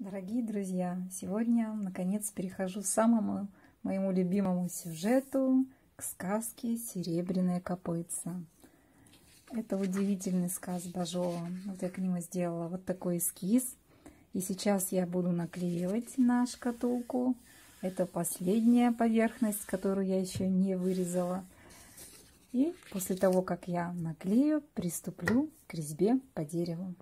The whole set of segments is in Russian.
Дорогие друзья, сегодня наконец перехожу к самому моему любимому сюжету, к сказке «Серебряная копытца». Это удивительный сказ Бажова. Вот я к нему сделала вот такой эскиз. И сейчас я буду наклеивать на шкатулку. Это последняя поверхность, которую я еще не вырезала. И после того, как я наклею, приступлю к резьбе по дереву.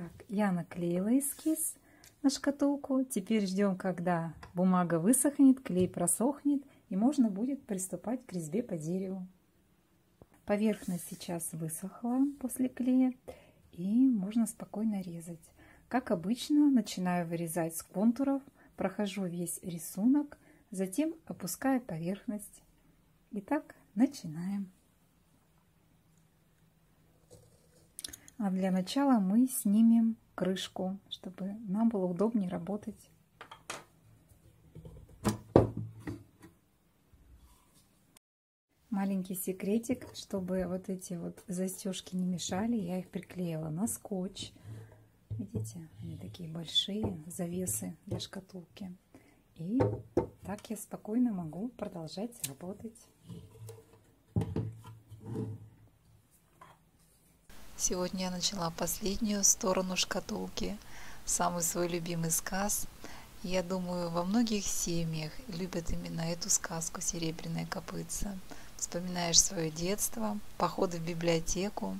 Итак, я наклеила эскиз на шкатулку. Теперь ждем, когда бумага высохнет, клей просохнет, и можно будет приступать к резьбе по дереву. Поверхность сейчас высохла после клея, и можно спокойно резать. Как обычно, начинаю вырезать с контуров, прохожу весь рисунок, затем опускаю поверхность. Итак, начинаем. А для начала мы снимем крышку, чтобы нам было удобнее работать. Маленький секретик, чтобы вот эти вот застежки не мешали, я их приклеила на скотч. Видите, они такие большие завесы для шкатулки. И так я спокойно могу продолжать работать. Сегодня я начала последнюю сторону шкатулки, самый свой любимый сказ. Я думаю, во многих семьях любят именно эту сказку «Серебряная копытца». Вспоминаешь свое детство, походы в библиотеку,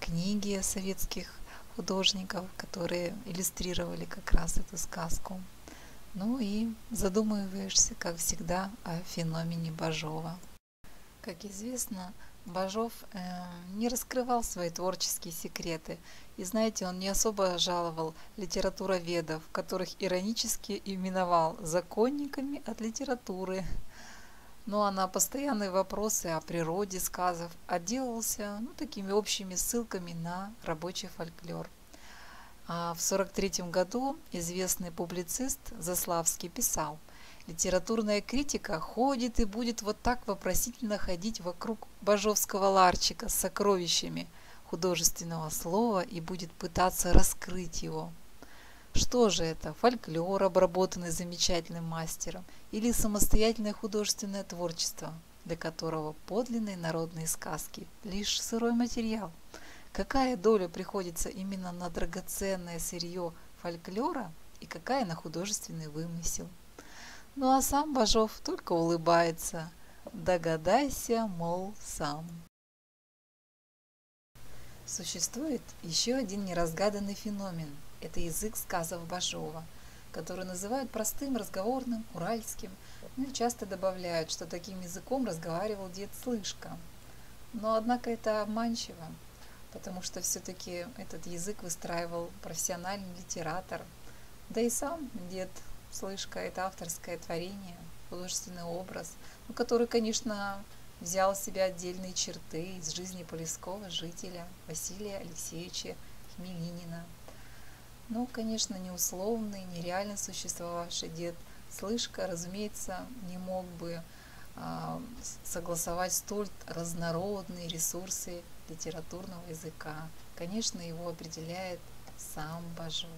книги советских художников, которые иллюстрировали как раз эту сказку. Ну и задумываешься, как всегда, о феномене Бажова. Как известно, Бажов э, не раскрывал свои творческие секреты. И знаете, он не особо жаловал литературоведов, которых иронически именовал законниками от литературы. Ну а на постоянные вопросы о природе сказов отделался ну, такими общими ссылками на рабочий фольклор. А в 1943 году известный публицист Заславский писал – Литературная критика ходит и будет вот так вопросительно ходить вокруг бажовского ларчика с сокровищами художественного слова и будет пытаться раскрыть его. Что же это? Фольклор, обработанный замечательным мастером, или самостоятельное художественное творчество, для которого подлинные народные сказки – лишь сырой материал? Какая доля приходится именно на драгоценное сырье фольклора и какая на художественный вымысел? Ну а сам Бажов только улыбается. Догадайся, мол, сам. Существует еще один неразгаданный феномен. Это язык сказов Бажова, который называют простым, разговорным, уральским, ну и часто добавляют, что таким языком разговаривал дед Слышка. Но однако это обманчиво, потому что все-таки этот язык выстраивал профессиональный литератор. Да и сам дед Слышка – это авторское творение, художественный образ, ну, который, конечно, взял в себя отдельные черты из жизни полевского жителя Василия Алексеевича Хмелинина. Ну, конечно, неусловный, нереально существовавший дед Слышка, разумеется, не мог бы э, согласовать столь разнородные ресурсы литературного языка. Конечно, его определяет сам Бажов.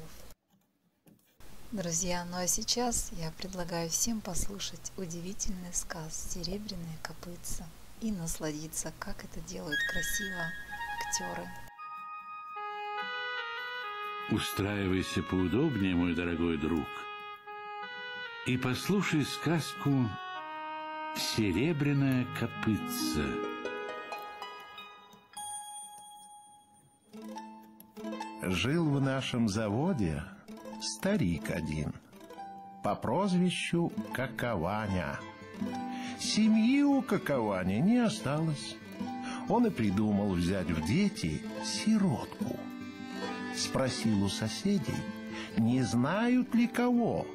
Друзья, ну а сейчас я предлагаю всем послушать удивительный сказ «Серебряная копытца» и насладиться, как это делают красиво актеры. Устраивайся поудобнее, мой дорогой друг, и послушай сказку «Серебряная копытца». Жил в нашем заводе старик один по прозвищу Какованя. Семьи у Каковани не осталось. Он и придумал взять в дети сиротку. Спросил у соседей, не знают ли кого.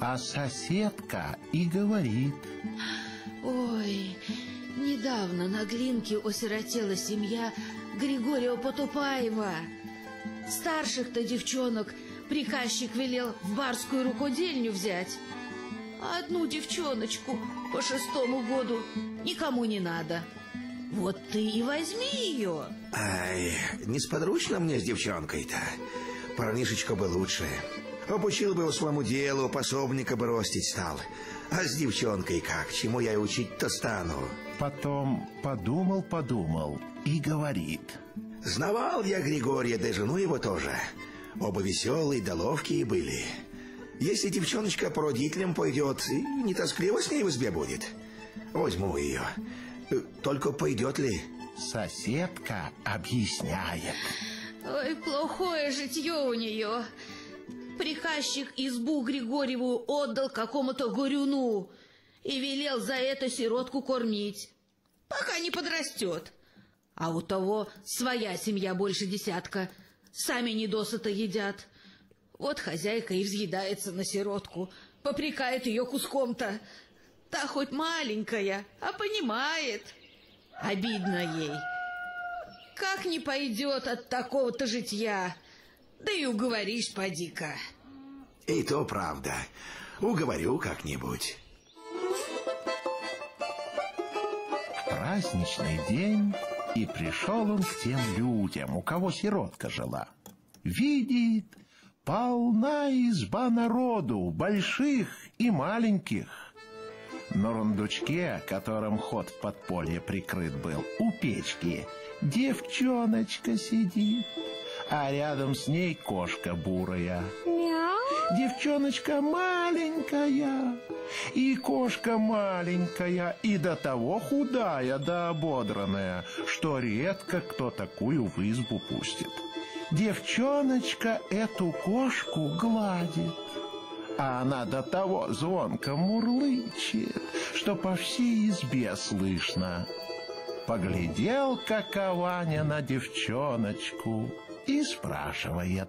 А соседка и говорит. Ой, недавно на Глинке осиротела семья Григория Потупаева. Старших-то девчонок приказчик велел в барскую рукодельню взять. А одну девчоночку по шестому году никому не надо. Вот ты и возьми ее. Ай, несподручно мне с девчонкой-то. Парнишечка бы лучше. Обучил бы его своему делу, пособника бы ростить стал. А с девчонкой как? Чему я и учить-то стану? Потом подумал-подумал и говорит. Знавал я Григория, да и жену его тоже. Оба веселые да ловкие были. Если девчоночка по родителям пойдет, не тоскливо с ней в избе будет. Возьму ее. Только пойдет ли? Соседка объясняет. Ой, плохое житье у нее. Приказчик избу Григорьеву отдал какому-то горюну и велел за это сиротку кормить, пока не подрастет. А у того своя семья больше десятка, сами недосыто едят. Вот хозяйка и взъедается на сиротку, попрекает ее куском-то. Та хоть маленькая, а понимает. Обидно ей. Как не пойдет от такого-то житья? Да и уговоришь, поди-ка. И то правда. Уговорю как-нибудь. В праздничный день и пришел он к тем людям, у кого сиротка жила. Видит, полна изба народу, больших и маленьких. На рундучке, которым ход в подполье прикрыт был, у печки, девчоночка сидит, а рядом с ней кошка бурая. Девчоночка маленькая, и кошка маленькая, и до того худая да ободранная, что редко кто такую в избу пустит. Девчоночка эту кошку гладит, а она до того звонко мурлычет, что по всей избе слышно. Поглядел какованя на девчоночку и спрашивает.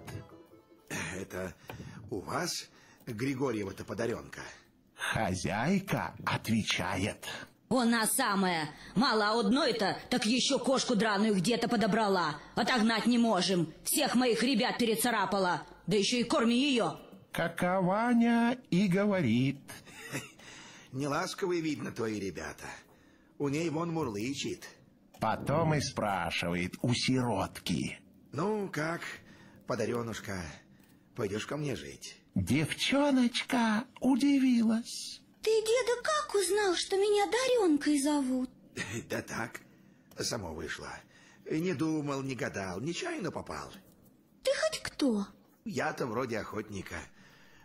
Это у вас Григорьева-то подаренка? Хозяйка отвечает. Она самая. Мало одной-то, так еще кошку драную где-то подобрала. Отогнать не можем. Всех моих ребят перецарапала. Да еще и корми ее. Какованя и говорит. Неласковые, видно, твои ребята. У ней вон мурлычет. Потом и спрашивает у сиротки. Ну, как, подаренушка, пойдешь ко мне жить? Девчоночка удивилась. Ты, деда, как узнал, что меня Даренкой зовут? Да так, само вышло. Не думал, не гадал, нечаянно попал. Ты хоть кто? Я-то вроде охотника.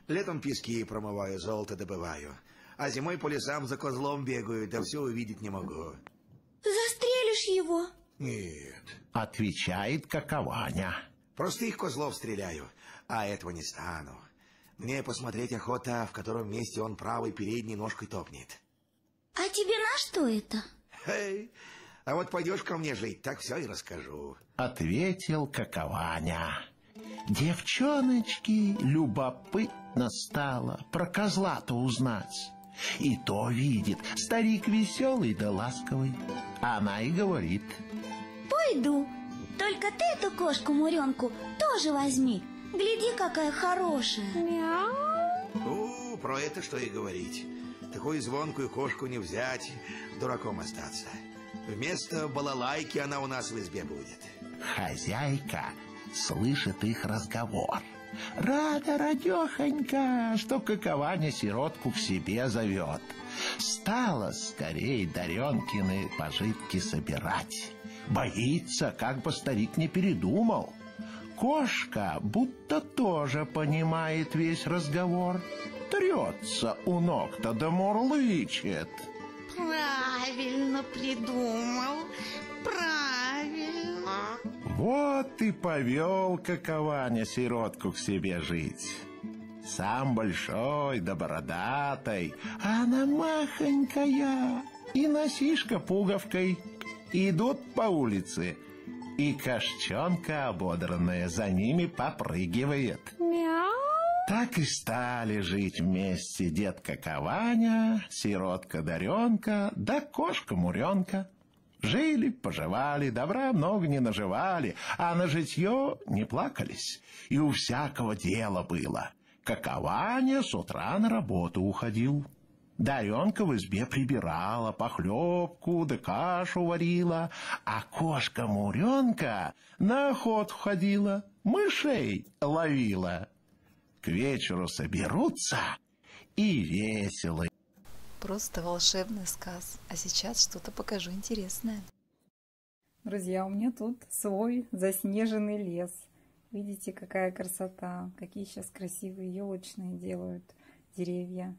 Летом пески промываю, золото добываю. А зимой по лесам за козлом бегаю, да все увидеть не могу. Застрелишь его? Нет, Отвечает какованя. простых козлов стреляю, а этого не стану. Мне посмотреть охота, в котором месте он правой передней ножкой топнет. А тебе на что это? Хей, а вот пойдешь ко мне жить, так все и расскажу. Ответил какованя. Девчоночки любопытно стало про козла-то узнать. И то видит, старик веселый да ласковый. Она и говорит. Пойду. Только ты эту кошку-муренку тоже возьми. Гляди, какая хорошая. Ну, про это что и говорить. Такую звонкую кошку не взять, дураком остаться. Вместо балалайки она у нас в избе будет. Хозяйка слышит их разговор. Рада, радехонька, что какованя сиротку к себе зовет. Стала скорей Даренкины пожитки собирать. Боится, как бы старик не передумал. Кошка будто тоже понимает весь разговор. Трется у ног-то да мурлычет. Правильно придумал, правильно. Вот и повел какованя сиротку к себе жить. Сам большой да бородатый, а она махонькая и носишка пуговкой. Идут по улице, и кошчонка ободранная за ними попрыгивает. Мяу. Так и стали жить вместе детка Каваня, сиротка Даренка, да кошка Муренка. Жили, поживали, добра много не наживали, а на житье не плакались. И у всякого дела было. Какованя с утра на работу уходил. Даренка в избе прибирала, похлебку да кашу варила, а кошка Муренка на охот ходила, мышей ловила. К вечеру соберутся и весело. Просто волшебный сказ. А сейчас что-то покажу интересное. Друзья, у меня тут свой заснеженный лес. Видите, какая красота, какие сейчас красивые елочные делают деревья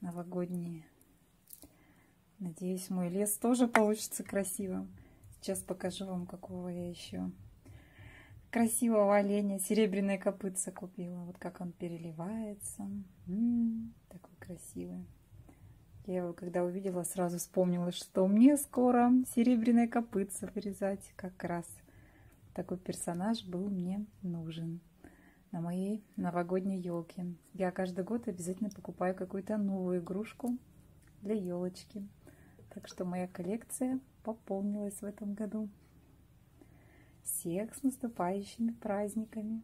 новогодние. Надеюсь, мой лес тоже получится красивым. Сейчас покажу вам, какого я еще красивого оленя. Серебряное копытце купила. Вот как он переливается. М-м, такой красивый. Я его, когда увидела, сразу вспомнила, что мне скоро серебряное копытце вырезать. Как раз такой персонаж был мне нужен на моей новогодней елке. Я каждый год обязательно покупаю какую-то новую игрушку для елочки. Так что моя коллекция пополнилась в этом году. Всех с наступающими праздниками!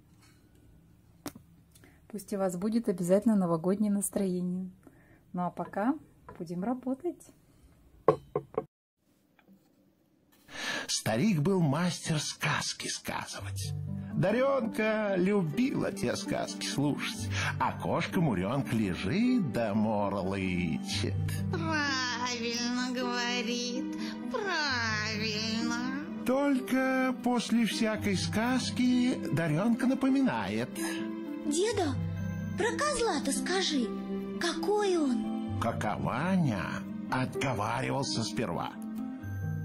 Пусть у вас будет обязательно новогоднее настроение. Ну а пока будем работать. Старик был мастер сказки сказывать. Даренка любила те сказки слушать, а кошка Муренка лежит да морлычет. Правильно говорит, правильно. Только после всякой сказки Даренка напоминает. Деда, про козла-то скажи, какой он? Какованя отговаривался сперва.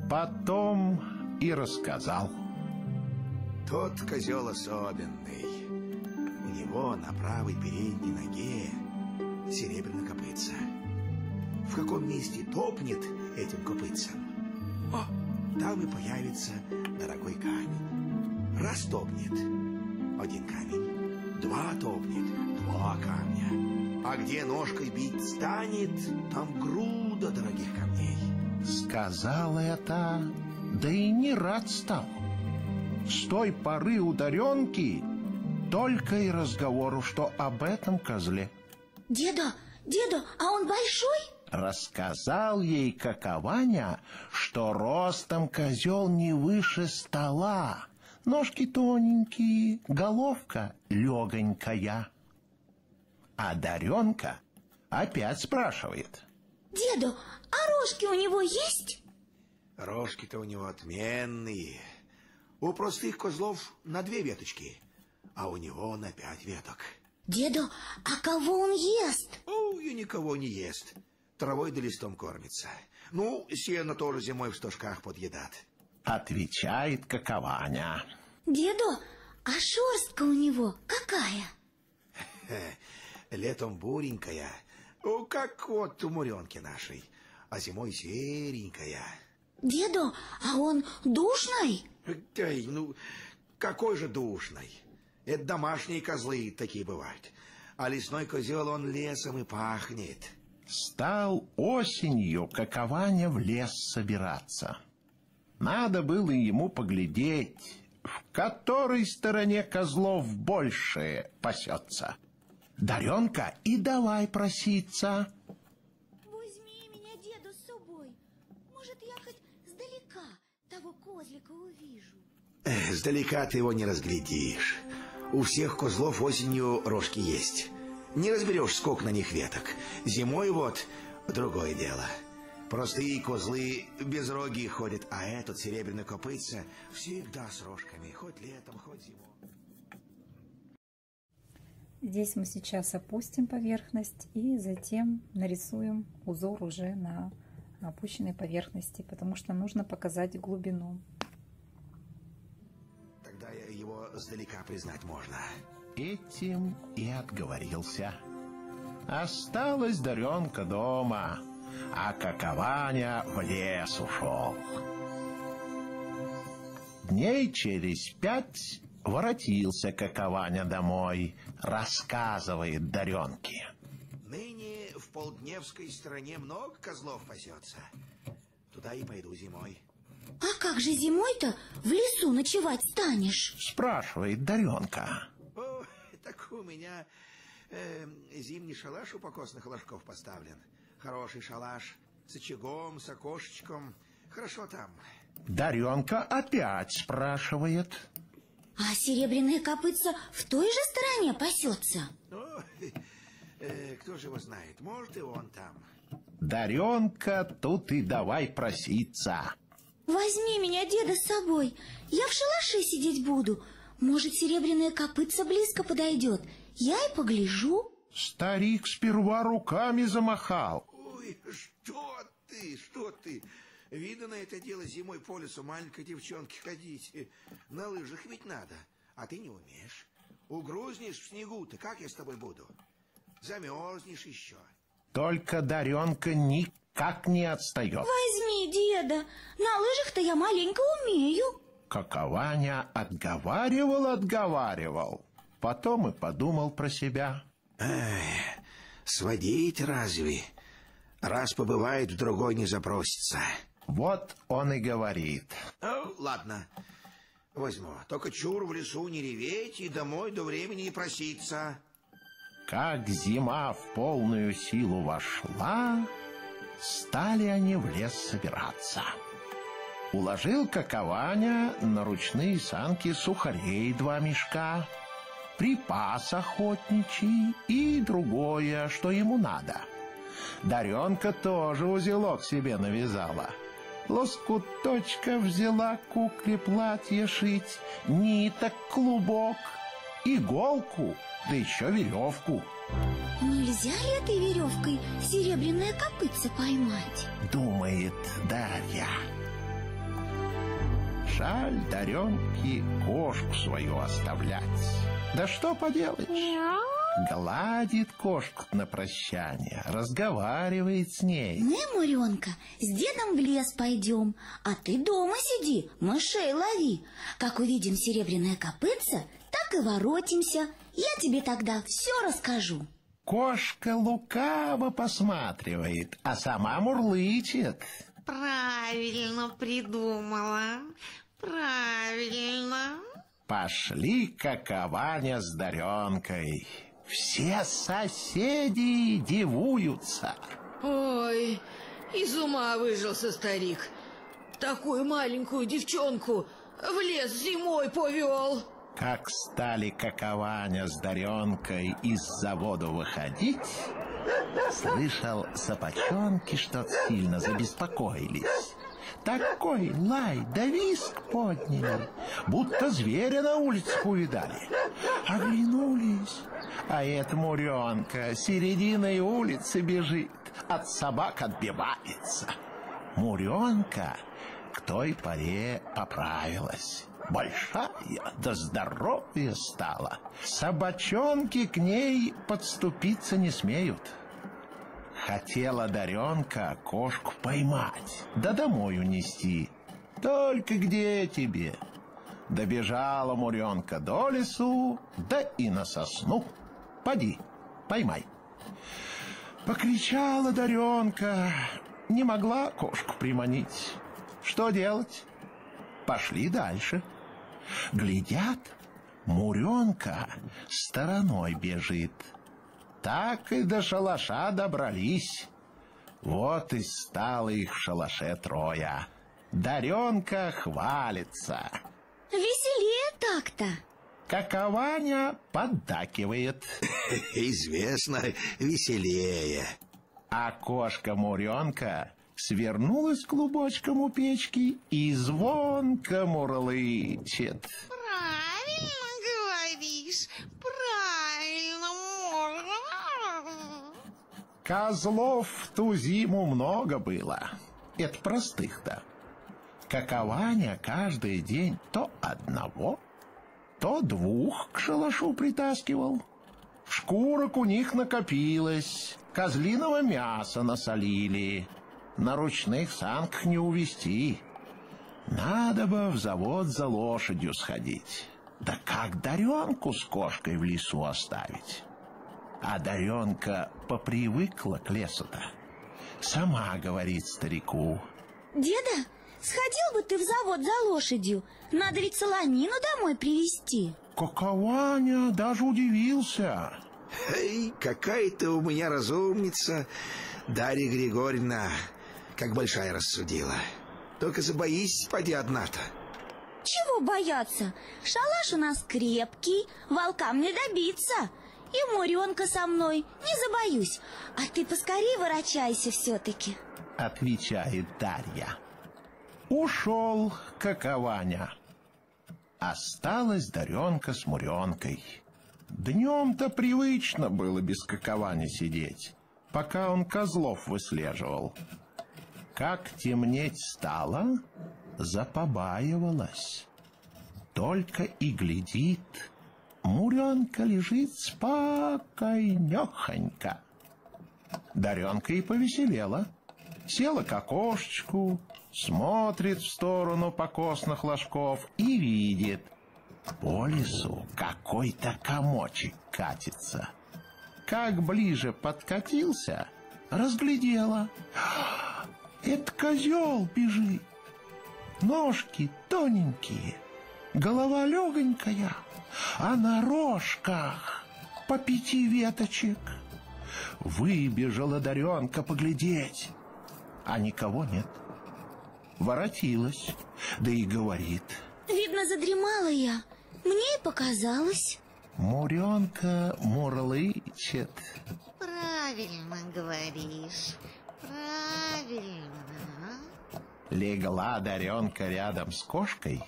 Потом и рассказал. Тот козел особенный. У него на правой передней ноге серебряное копытце. В каком месте топнет этим копытцем, о, там и появится дорогой камень. Раз топнет, один камень. Два топнет, два камня. А где ножкой бить станет, там груда дорогих камней. Сказал это, да и не рад стал. С той поры у Даренки только и разговору, что об этом козле. Деда, деда, а он большой? Рассказал ей какованя, что ростом козел не выше стола. Ножки тоненькие, головка легонькая. А Даренка опять спрашивает. Деда, а рожки у него есть? Рожки-то у него отменные. У простых козлов на две веточки, а у него на пять веток. Деда, а кого он ест? Ну, и никого не ест. Травой да листом кормится. Ну, сено тоже зимой в стожках подъедат. Отвечает какованя. Деда, а шерстка у него какая? Летом буренькая, как вот у муренки нашей, а зимой серенькая. Деда, а он душный? Эй, ну, какой же душный. Это домашние козлы такие бывают. А лесной козел, он лесом и пахнет. Стал осенью какованя в лес собираться. Надо было ему поглядеть, в которой стороне козлов больше пасется. Даренка и давай проситься. Возьми меня, деда, с собой. Может, я хоть сдалека того козлика увижу. Эх, Сдалека ты его не разглядишь. У всех козлов осенью рожки есть. Не разберешь, сколько на них веток. Зимой вот другое дело. Простые козлы без роги ходят, а этот серебряный копытце всегда с рожками, хоть летом, хоть зимой. Здесь мы сейчас опустим поверхность и затем нарисуем узор уже на опущенной поверхности, потому что нужно показать глубину. Сдалека признать можно. этим и отговорился. Осталась Даренка дома, а какованя в лес ушел. Дней через пять воротился какованя домой, рассказывает Даренке. Ныне в полдневской стране много козлов пасется. Туда и пойду зимой. А как же зимой-то в лесу ночевать станешь? Спрашивает Даренка. О, так у меня э, зимний шалаш у покосных ложков поставлен. Хороший шалаш с очагом, с окошечком. Хорошо там. Даренка опять спрашивает. А серебряное копытце в той же стороне пасется? О, э, кто же его знает? Может, и он там. Даренка, тут и давай проситься. Возьми меня, деда, с собой. Я в шалаше сидеть буду. Может, серебряное копытце близко подойдет. Я и погляжу. Старик сперва руками замахал. Ой, что ты, что ты? Видно на это дело зимой по лесу маленькой девчонке ходить. На лыжах ведь надо, а ты не умеешь. Угрузнешь в снегу-то, как я с тобой буду? Замерзнешь еще. Только Даренка никак не отстает. Возьми, деда. На лыжах-то я маленько умею. Какованя отговаривал, отговаривал. Потом и подумал про себя. Эх, сводить разве? Раз побывает, в другой не запросится. Вот он и говорит. Ну, ладно, возьму. Только чур в лесу не реветь и домой до времени не проситься. Как зима в полную силу вошла, стали они в лес собираться. Уложил какованя на ручные санки сухарей два мешка, припас охотничий и другое, что ему надо. Даренка тоже узелок себе навязала. Лоскуточка взяла кукле платье шить, ниток клубок, иголку, да еще веревку. Нельзя ли этой веревкой серебряное копытце поймать? Думает Дарья. Жаль Даренке кошку свою оставлять. Да что поделаешь? Гладит кошку на прощание, разговаривает с ней. Мы, Муренка, с дедом в лес пойдем, а ты дома сиди, мышей лови. Как увидим серебряное копытце, так и воротимся. Я тебе тогда все расскажу. Кошка лукаво посматривает, а сама мурлычет. Правильно придумала. Правильно. Пошли какованя с Даренкой. Все соседи дивуются. Ой, из ума выжился старик. Такую маленькую девчонку в лес зимой повел. Как стали какованя с Даренкой из завода выходить, слышал собачонки, что сильно забеспокоились. Такой лай да виск подняли, будто зверя на улице увидали. Оглянулись, а эта Муренка серединой улицы бежит, от собак отбивается. Муренка к той поре поправилась. Большая да здоровья стала. Собачонки к ней подступиться не смеют. Хотела Даренка кошку поймать, да домой унести. Только где тебе? Добежала Муренка до лесу, да и на сосну. Поди, поймай. Покричала Даренка, не могла кошку приманить. Что делать? Пошли дальше. Глядят, Муренка стороной бежит. Так и до шалаша добрались. Вот и стало их в шалаше трое. Даренка хвалится. Веселее так-то. Какованя поддакивает. Известно, веселее. А кошка Муренка свернулась клубочком у печки и звонко мурлычет. Правильно говоришь. Правильно, Мурка. Козлов в ту зиму много было. Это простых-то. Какованя каждый день то одного, то двух к шалашу притаскивал. Шкурок у них накопилось, козлиного мяса насолили, на ручных санках не увести. Надо бы в завод за лошадью сходить. Да как Даренку с кошкой в лесу оставить? А Даренка попривыкла к лесу-то. Сама говорит старику. Деда, сходил бы ты в завод за лошадью. Надо ведь солонину домой привезти. Какованя даже удивился. Эй, какая ты у меня разумница, Дарья Григорьевна, как большая рассудила. Только забоись, поди одна-то. Чего бояться? Шалаш у нас крепкий, волкам не добиться. И Муренка со мной, не забоюсь. А ты поскорей ворочайся все-таки. Отвечает Дарья. Ушел какованя. Осталась Даренка с Муренкой. Днем-то привычно было без каковани сидеть, пока он козлов выслеживал. Как темнеть стало, запобаивалась. Только и глядит, Муренка лежит спокойнёхонько. Даренка и повеселела. Села к окошечку, смотрит в сторону покосных ложков и видит. По лесу какой-то комочек катится. Как ближе подкатился, разглядела. Это козел бежит. Ножки тоненькие, голова легонькая, а на рожках по пяти веточек. Выбежала Даренка поглядеть, а никого нет. Воротилась, да и говорит. Видно, задремала я. Мне и показалось. Муренка мурлычет. Правильно говоришь. Правильно. Легла Даренка рядом с кошкой,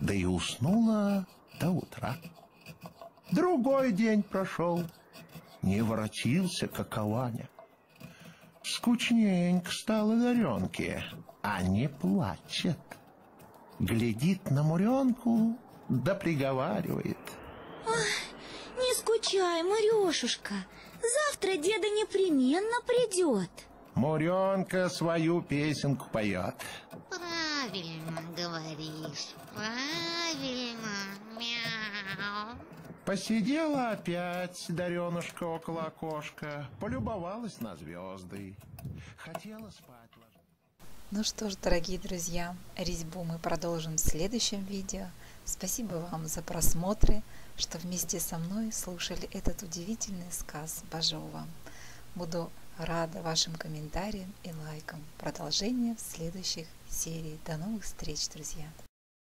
да и уснула до утра. Другой день прошел, не воротился какованя. Скучненько стало Даренке, а не плачет. Глядит на Муренку, да приговаривает. Не скучай, Марюшушка. Завтра деда непременно придет. Муренка свою песенку поет. Правильно говоришь. Правильно. Посидела опять Даренушка около окошка, полюбовалась на звезды. Хотела спать. Ну что ж, дорогие друзья, резьбу мы продолжим в следующем видео. Спасибо вам за просмотры, что вместе со мной слушали этот удивительный сказ Бажова. Буду рада вашим комментариям и лайкам. Продолжение в следующих сериях. До новых встреч, друзья!